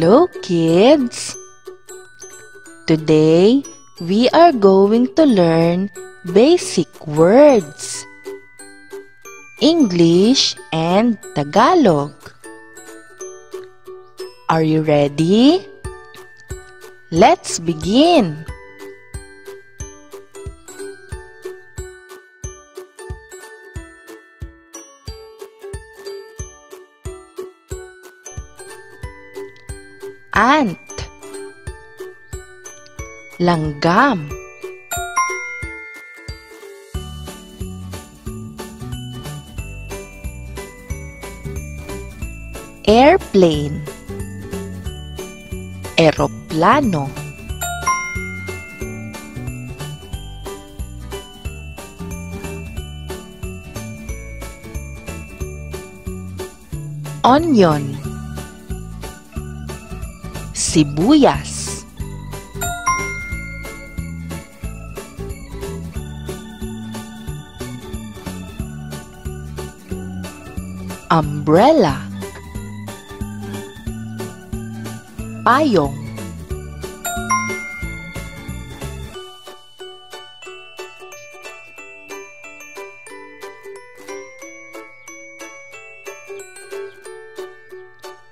Hello, kids! Today, we are going to learn basic words. English and Tagalog. Are you ready? Let's begin! Ant Langgam Airplane Eroplano Onion Sibuyas. Umbrella. Payong.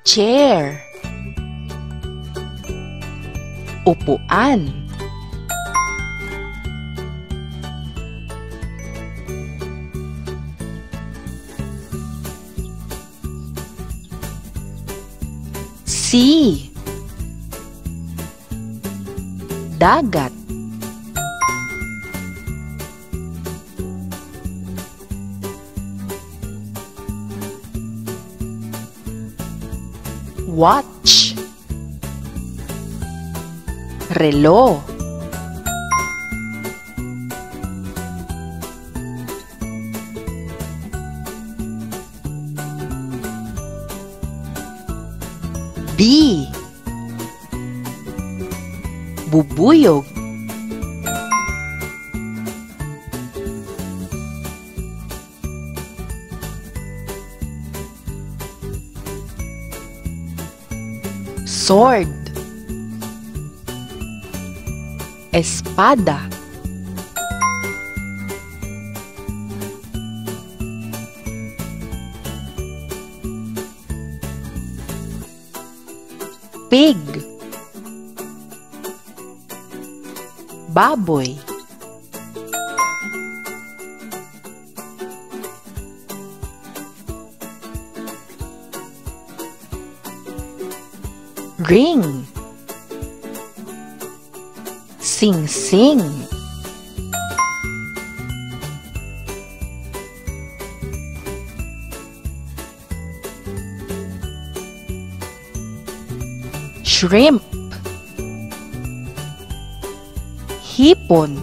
Chair Upuan. Sea Dagat. Watch Relo B Bubuyog. Sword Espada. Pig. Baboy. Ring Sing-sing Shrimp. Hipon.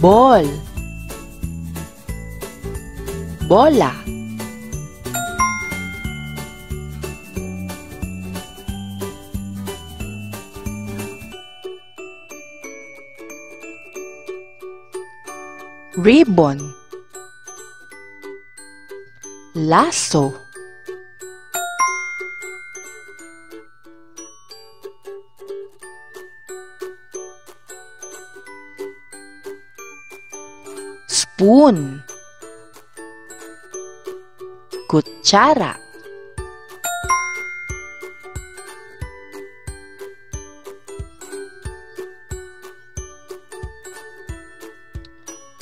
Ball Bola. Ribbon. Lasso. Spoon Kutsara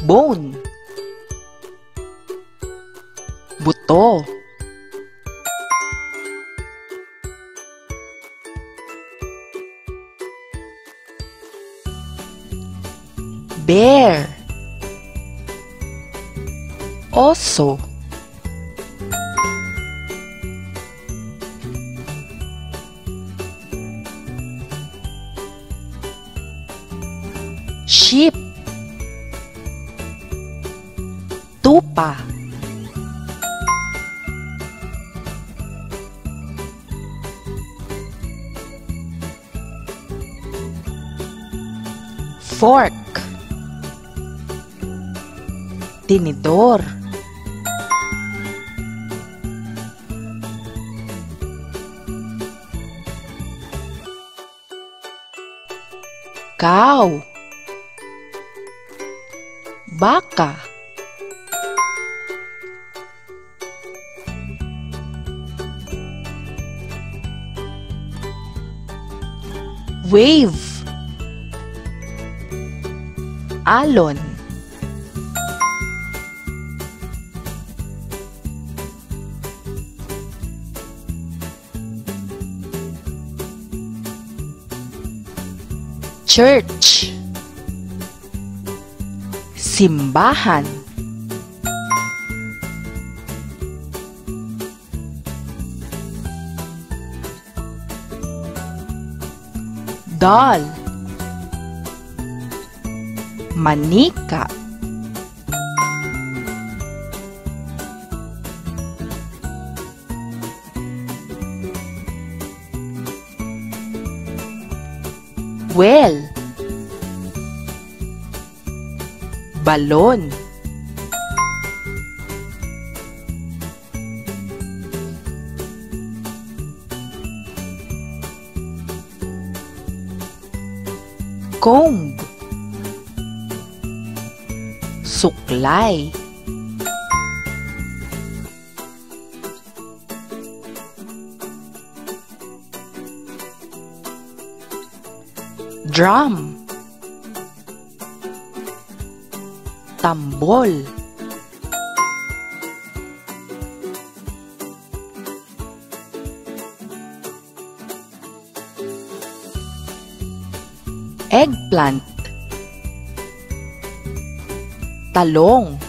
Bone. Buto Bear. Oso Sheep Tupa. Fork. Tinidor cow baka. Wave. Alon. Church simbahan. Doll manika. Well balon. Comb. Suklay. Drum tambol. Eggplant. Talong.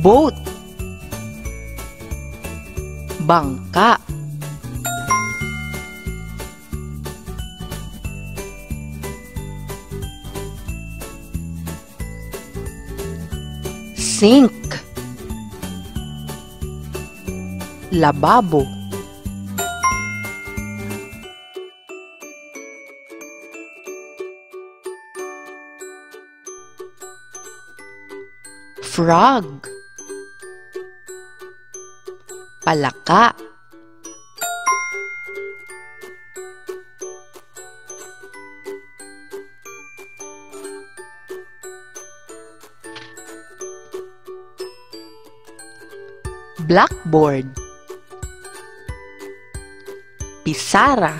Boat. Bangka sink. Lababo. Frog. Palaka blackboard. Pisara.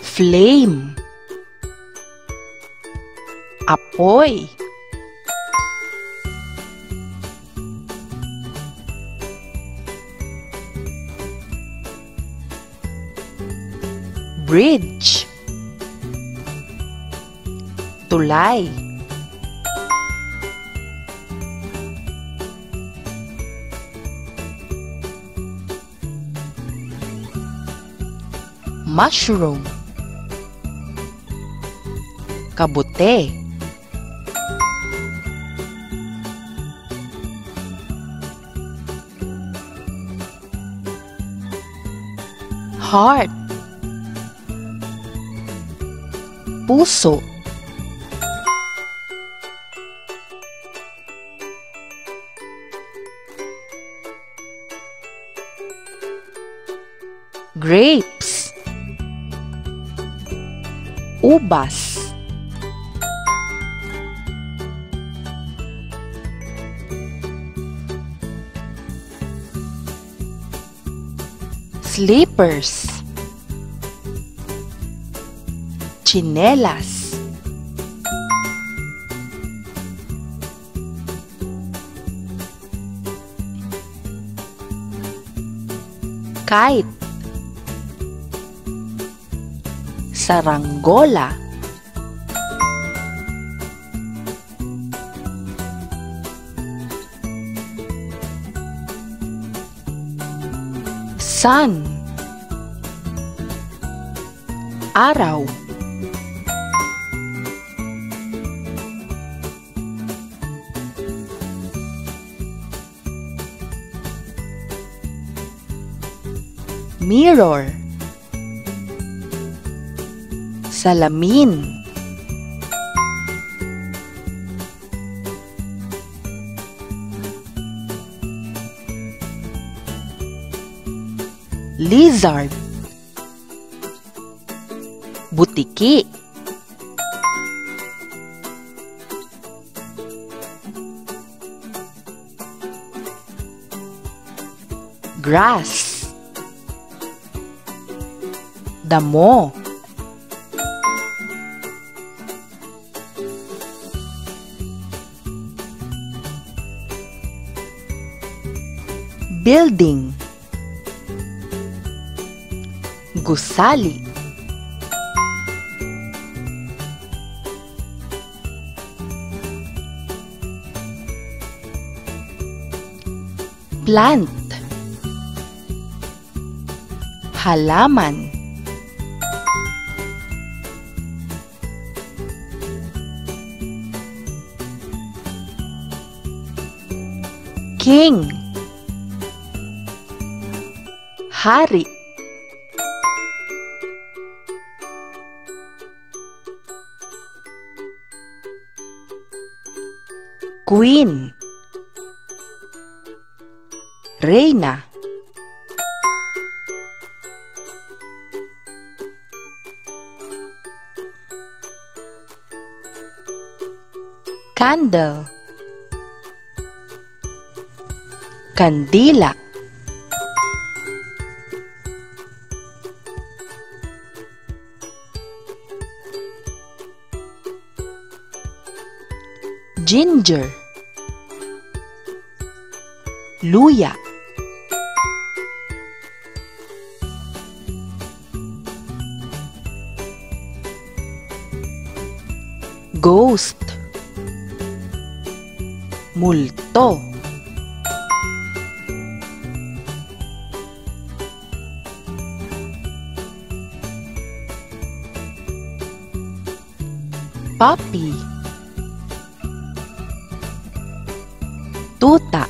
Flame. Apoy. Bridge Tulay. Mushroom. Kabute. Heart. Puso grapes ubas slippers chinelas kite saranggola sun araw. Mirror. Salamin. Lizard. Butiki. Grass. Damo Building. Gusali. Plant. Halaman. King Hari. Queen. Reina. Candle. Kandila Ginger Luya Ghost Multo Puppy Tuta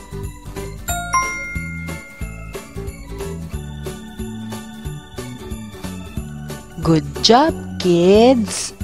Good job, kids!